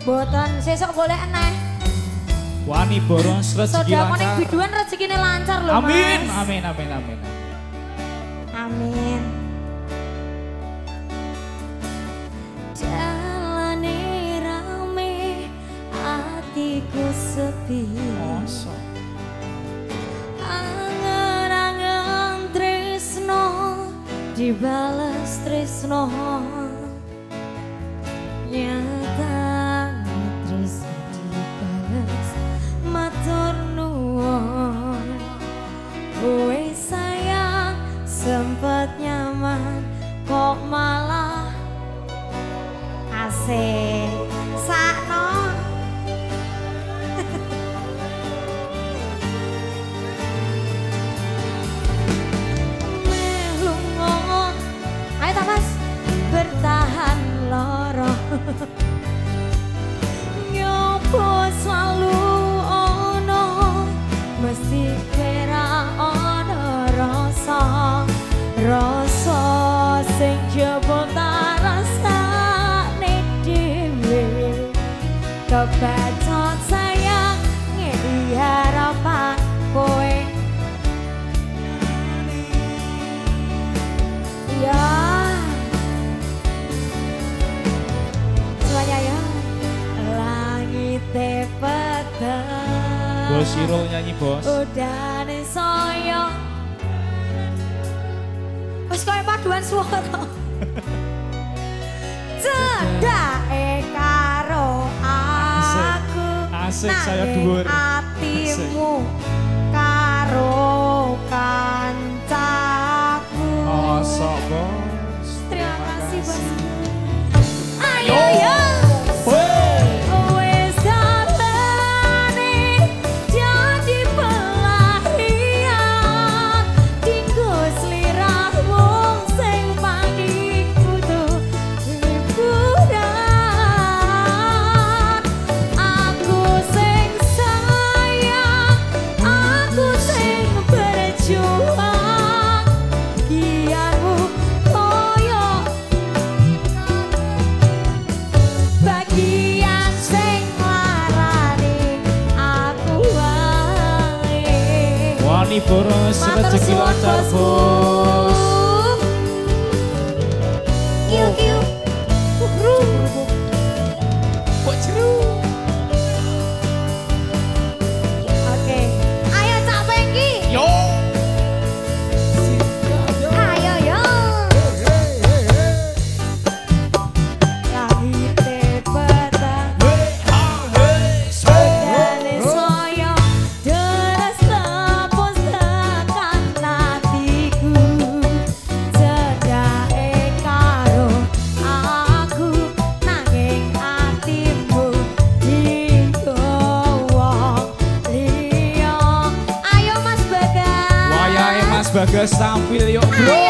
Boten, sesok boleh enak. Wani boros rezeki lancar. Sedakone biduan rezekinya lancar loh amin. Mas. Amin, amin, amin, amin. Amin. Jalane rame hatiku sepi. Masa. Angen-angen Trisno dibalas Trisno. ya. Semuanya ya. Langit Bos Sirul nyanyi bos. Soyo Wes koyo paduan suara Cedake ekaro aku Asik, asik saya dhuwur. Mani boros rezeki lancar bos Kiu kiu Gesampil yuk bro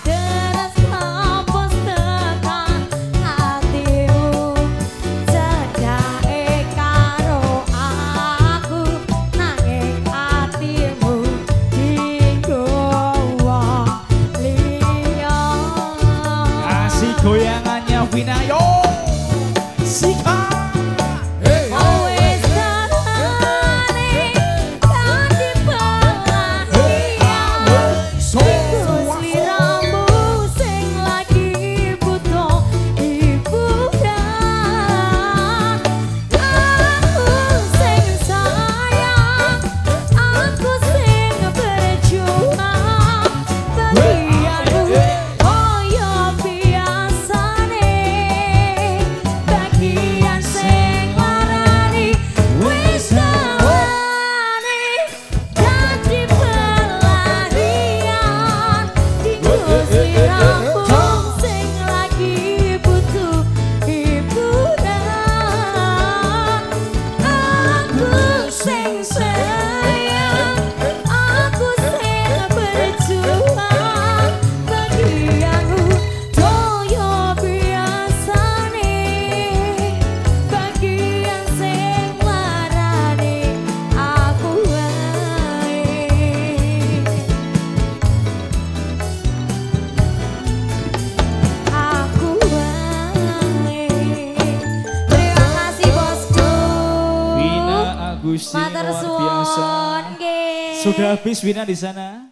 Matur luar biasa. Sudah habis Wina di sana?